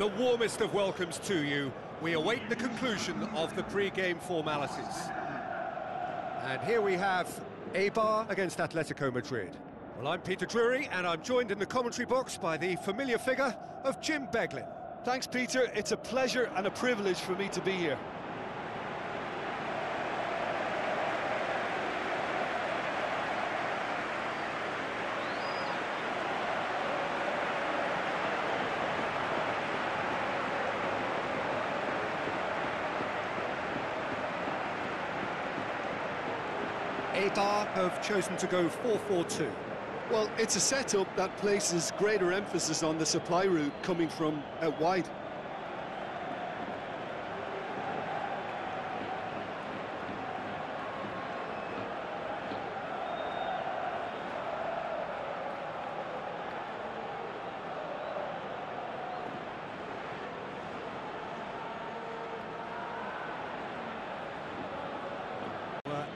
the warmest of welcomes to you. We await the conclusion of the pre-game formalities. And here we have Eibar against Atletico Madrid. Well, I'm Peter Drury, and I'm joined in the commentary box by the familiar figure of Jim Beglin. Thanks, Peter. It's a pleasure and a privilege for me to be here. Eibar have chosen to go 4-4-2. Well, it's a setup that places greater emphasis on the supply route coming from out wide.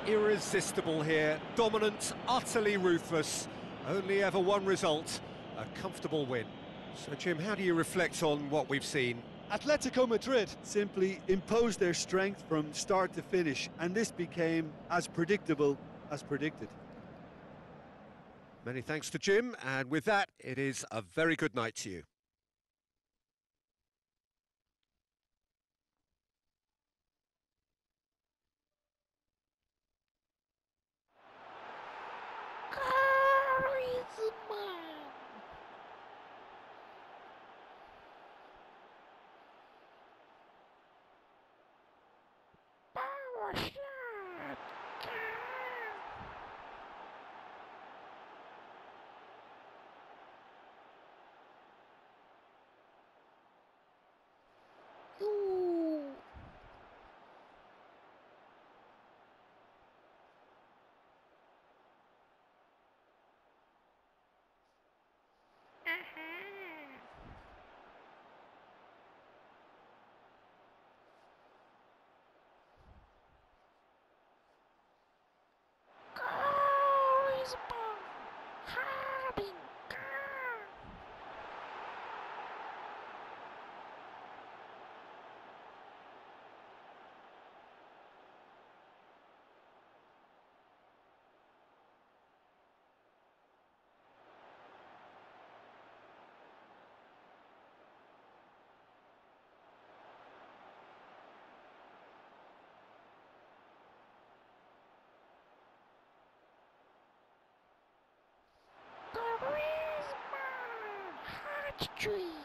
Irresistible here, dominant, utterly ruthless. Only ever one result, a comfortable win. So, Jim, how do you reflect on what we've seen? Atletico Madrid simply imposed their strength from start to finish, and this became as predictable as predicted. Many thanks to Jim, and with that, it is a very good night to you. Trick.